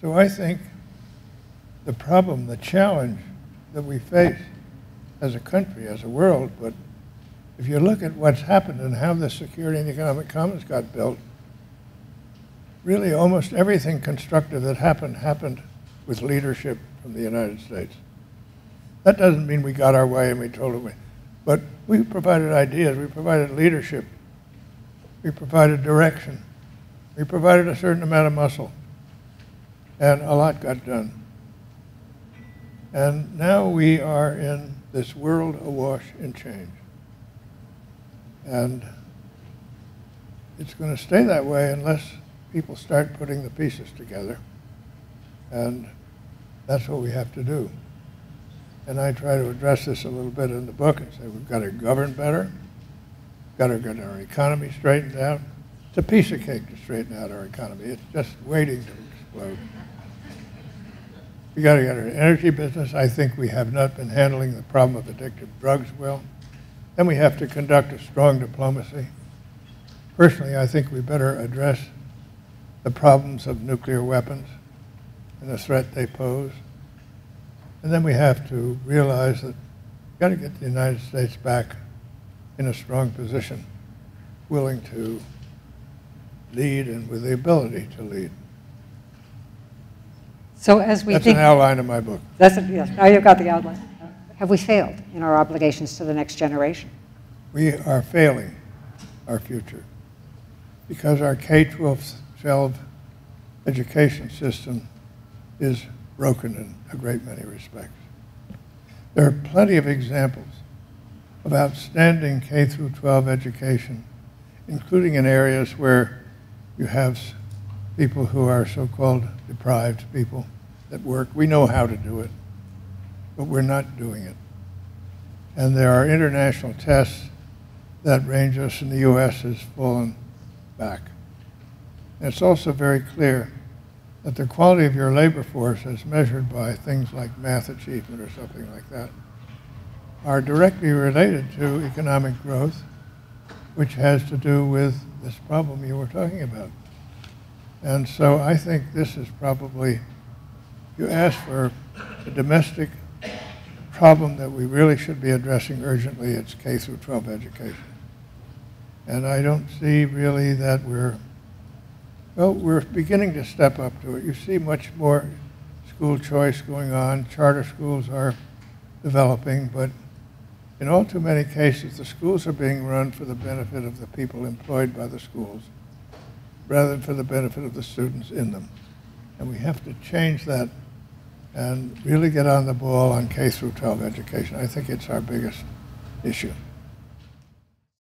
So I think the problem, the challenge that we face as a country, as a world, but if you look at what's happened and how the Security and Economic Commons got built, really almost everything constructive that happened happened with leadership from the United States. That doesn't mean we got our way and we told them we, but we provided ideas, we provided leadership, we provided direction, we provided a certain amount of muscle, and a lot got done. And now we are in this world awash in change. And it's going to stay that way unless people start putting the pieces together. And that's what we have to do. And I try to address this a little bit in the book and say we've got to govern better, got to get our economy straightened out. It's a piece of cake to straighten out our economy. It's just waiting to explode. We got to get our energy business. I think we have not been handling the problem of addictive drugs well. Then we have to conduct a strong diplomacy. Personally, I think we better address the problems of nuclear weapons and the threat they pose. And then we have to realize that we've got to get the United States back in a strong position, willing to lead and with the ability to lead. So as we That's think, an outline of my book. that's, it, yes, now you've got the outline. Have we failed in our obligations to the next generation? We are failing our future because our K-12 12 education system is broken in a great many respects. There are plenty of examples of outstanding K-12 education, including in areas where you have people who are so-called deprived people that work. We know how to do it, but we're not doing it. And there are international tests that range us in the U.S. has fallen back. And it's also very clear that the quality of your labor force, as measured by things like math achievement or something like that, are directly related to economic growth, which has to do with this problem you were talking about. And so I think this is probably, you asked for a domestic problem that we really should be addressing urgently, it's K through 12 education. And I don't see really that we're, well, we're beginning to step up to it. You see much more school choice going on. Charter schools are developing, but in all too many cases, the schools are being run for the benefit of the people employed by the schools rather than for the benefit of the students in them. And we have to change that and really get on the ball on K through 12 education. I think it's our biggest issue.